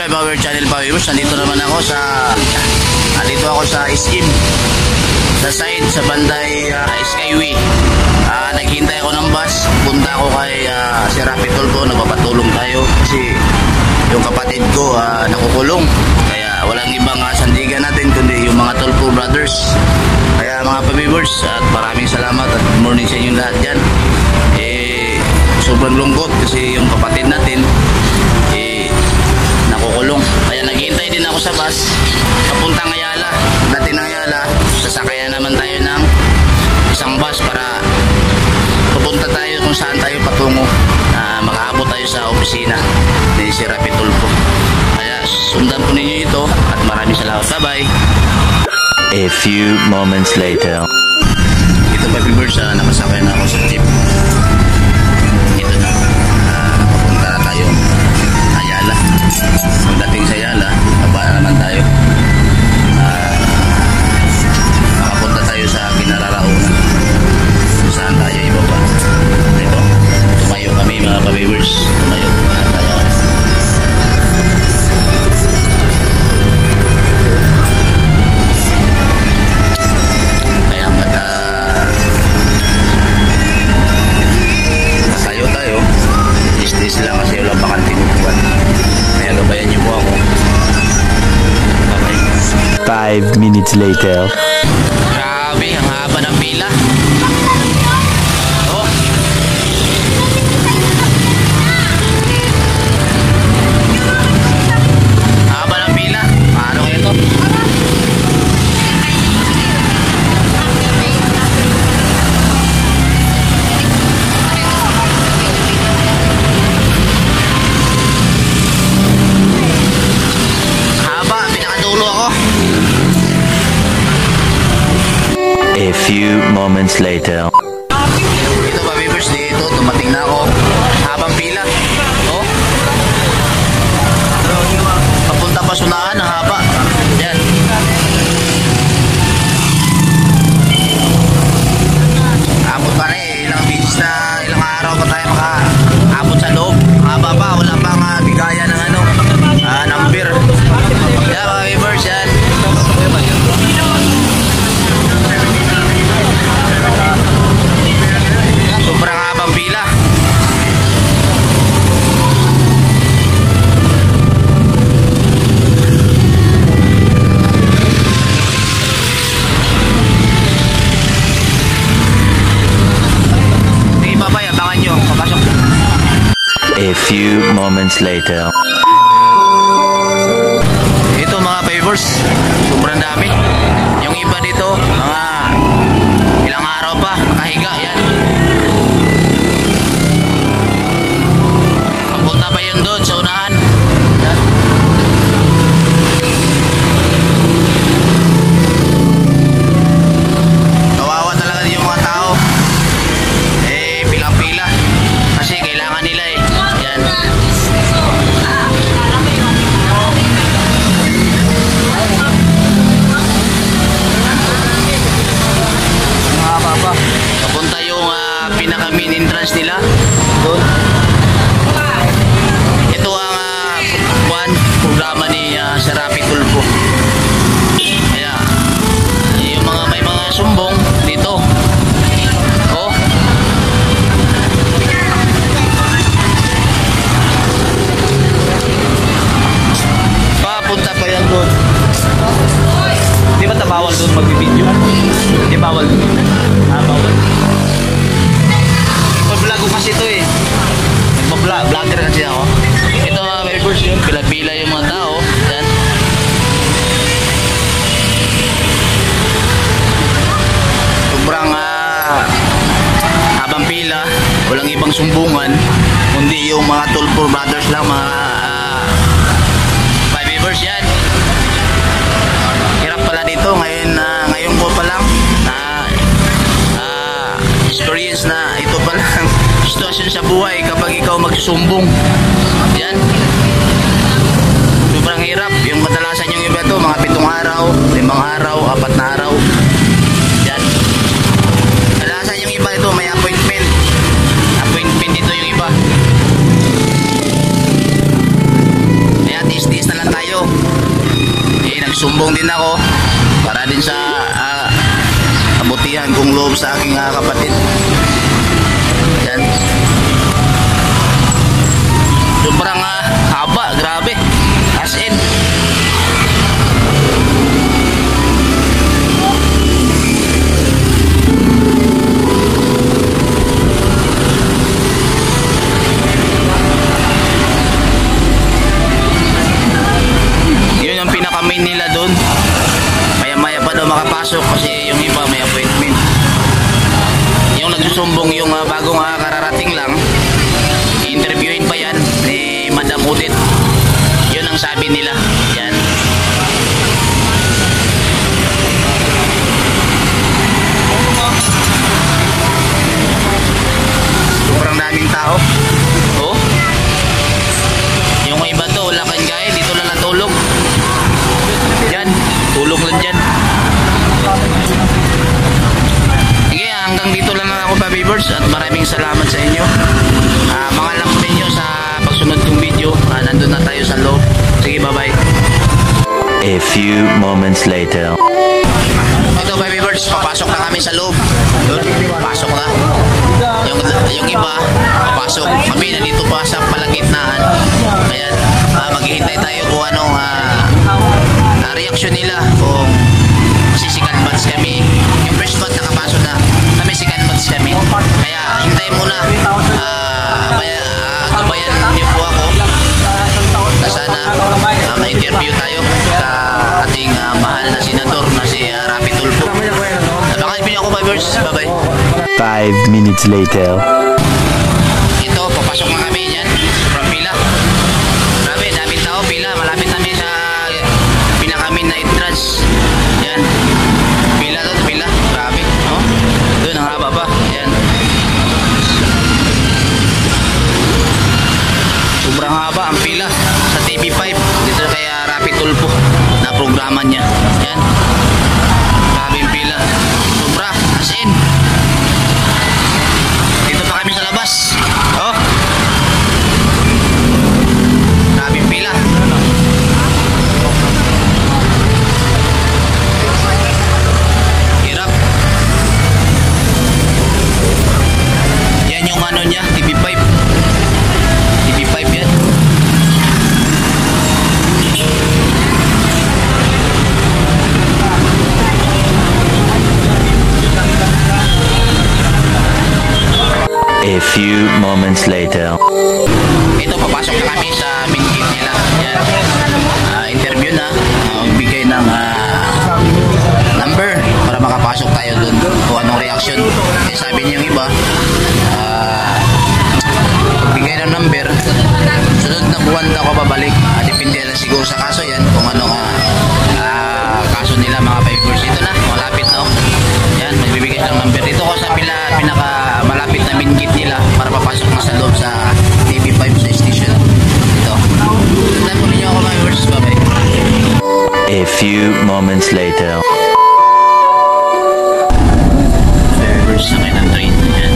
Joy Power Channel pa viewers. Nandito naman ako sa nandito ako sa SM sa side sa banday uh, Skyway. Uh, naghihintay ako ng bus. Punta ako kay uh, si Rapi Tolpo. Nagpapatulong tayo kasi yung kapatid ko uh, nakukulong. Kaya walang ibang uh, sandigan natin kundi yung mga Tolpo brothers. Kaya mga pa-viewers at maraming salamat at good morning sa inyo lahat dyan. Eh, sobrang lungkot kasi yung kapatid natin eh, nakukulong. Kaya naghihintay din ako sa bus papuntang Ayala. Dati ng Ayala, sasakayan naman tayo ng isang bus para pupunta tayo kung saan tayo patungo na makaabot tayo sa opisina ni si Rapi Tulfo. Kaya sundan po ninyo ito at maraming salamat. Bye-bye! A few moments later. Ito pa viewers, uh, nakasakay na ako sa jeep. Ito na. Uh, papunta tayo. Ayala. Pagdating sa Ayala, baba na naman tayo. Uh, Five minutes later. Few moments later. Moments later. Ito mga favors, sobrang dami. Yung iba dito, mga ilang araw pa, nakahiga yan. Ah, pinaka main entrance nila. Doon ito ang uh, one programa ni uh, Serapi Tulfo. Kaya yung mga may mga sumbong dito. Oh. Papunta pa yan doon. Di ba tabawal doon magbibideo? Di bawal doon? Magsusumbong yan. Sobrang hirap. Yung kadalasan yung iba to mga pitong araw limang araw apat na araw. Yan. Kadalasan yung iba ito may appointment. Appointment dito yung iba. Kaya tiis-tiis na nagsusumbong din ako para din sa ah, kabutihan kong loob sa aking ah, kapatid. At maraming salamat sa inyo. Ah, mga lang ninyo sa pagsunod kong video. Ah, nandun na tayo sa loob. Sige, bye-bye. A few moments later. Ito, Bobby Birds, papasok na kami sa loob. Yun, pasok na. Yung, yung iba, papasok. Kami nandito pa sa palagitnaan. Ayan, ah, maghihintay tayo kung anong ah, ah, reaction nila. Kung kasi second batch kami. Yung first batch nakapasok na. Kami second batch kami. Kaya hintayin muna. Ah, kaya, ah, gabayan niyo po ako na sana ah, ma-interview tayo sa ating ah, mahal na senador na si uh, Rapi Tulfo. Abangan niyo ako, Vibers. Bye-bye. Five minutes later. Moments later. Ito, papasok na kami sa main nila. Yan. Ah, interview na. Uh, bigay ng ah, number para makapasok tayo dun kung anong reaction. Eh, sabi niya yung iba, ah, bigay ng number, sunod na buwan daw ako babalik. Ah, depende na siguro sa kaso yan kung anong ah, ah, kaso nila mga main gate nila para papasok na sa loob sa TV5 sa station. Ito. Sundan po ninyo ako mga viewers. Bye-bye. A few moments later. Viewers, sakay ng train. Yan.